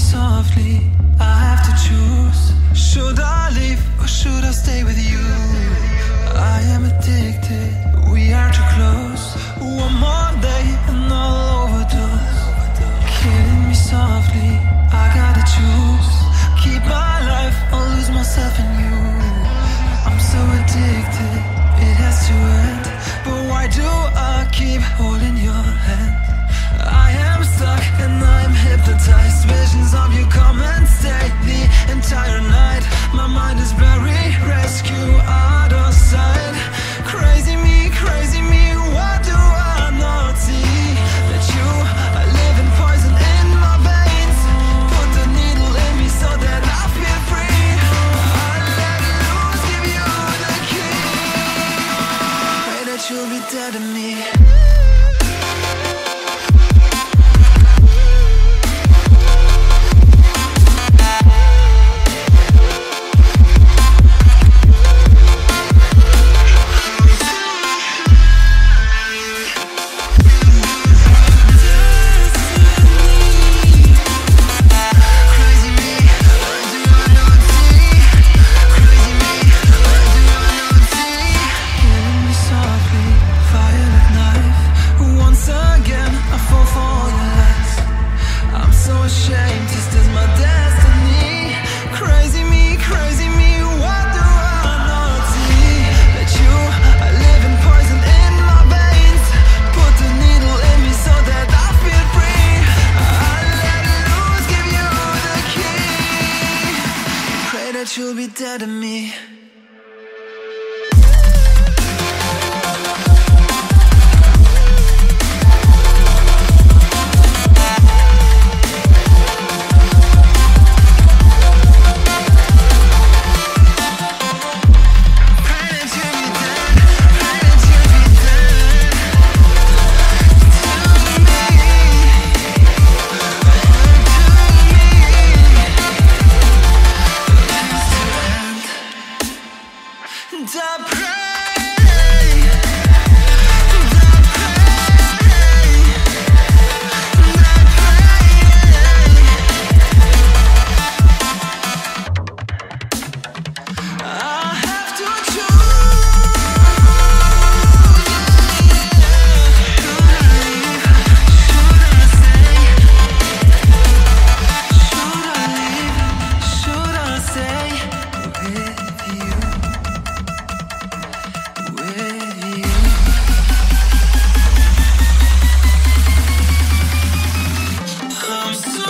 softly. I have to choose. Should I leave or should I stay with you? To of me. dead to me. I'm so